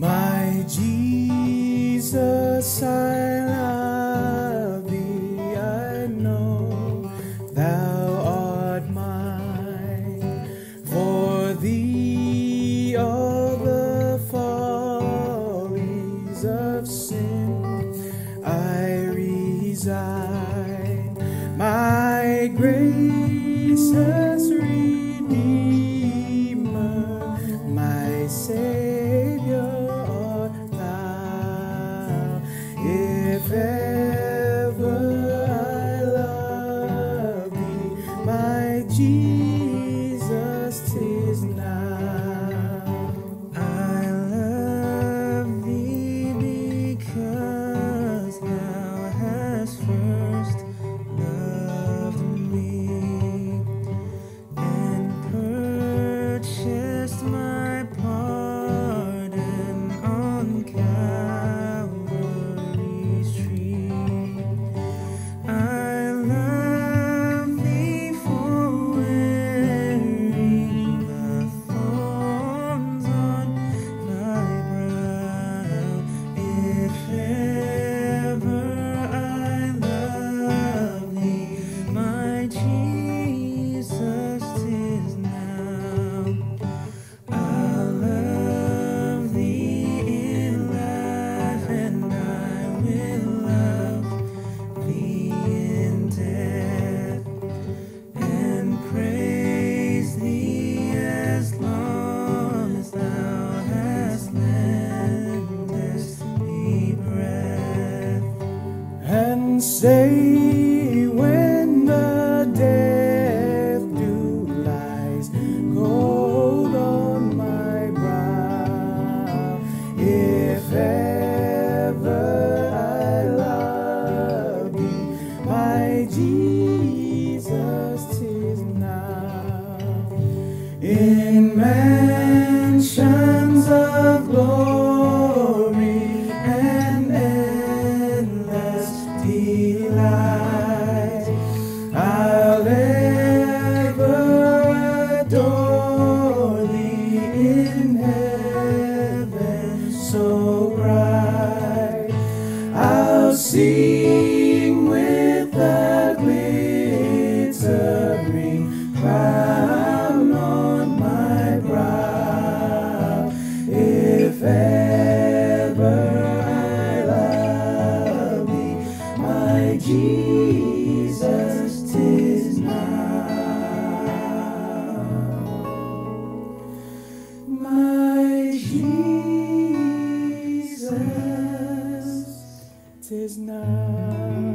My Jesus, I love thee, I know thou art mine. For thee all the follies of sin I resign. My grace. Say when the death dew lies cold on my brow, if ever I love thee, my Jesus. sea. Is now.